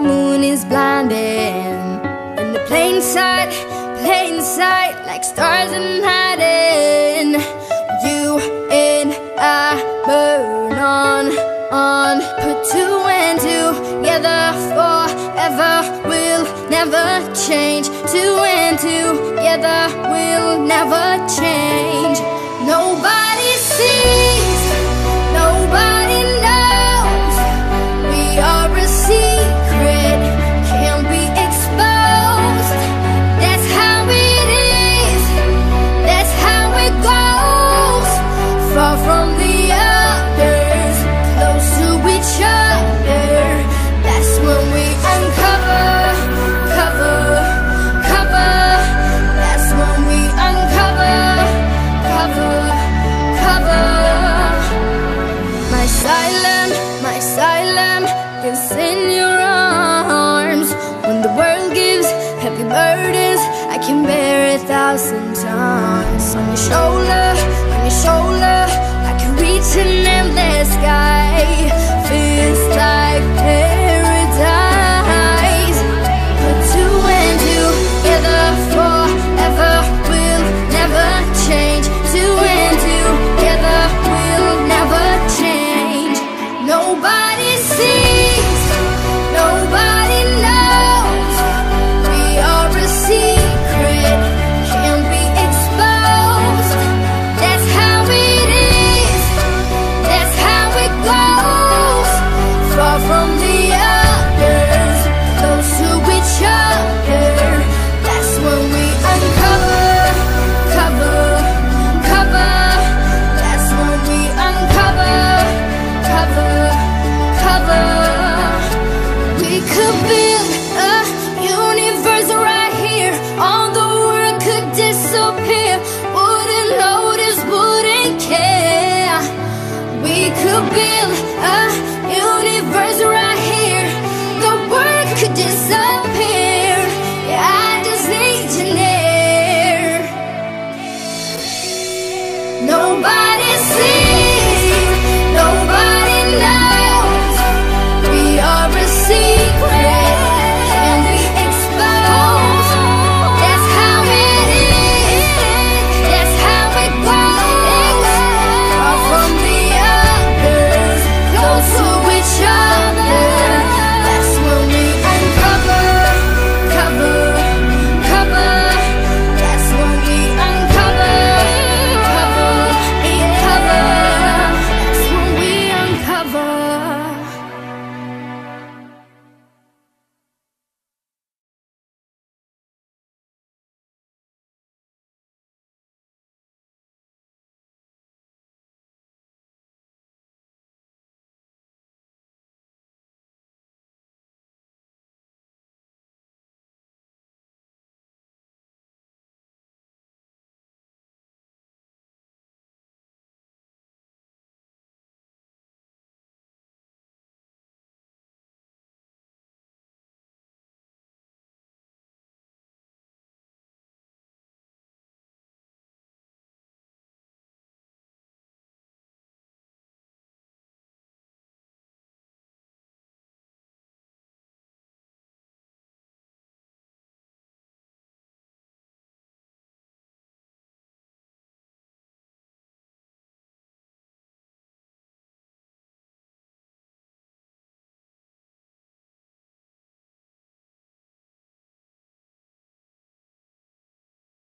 The moon is blinding. In the plain sight, plain sight, like stars in hiding. You and I burn on, on. Put two and two together forever. We'll never change. Two and two together. We'll never change. In your arms. When the world gives heavy burdens, I can bear a thousand times. On your shoulder, on your shoulder, I can reach an endless sky. build a universe right here. The world could disappear. I just need you near. Nobody sees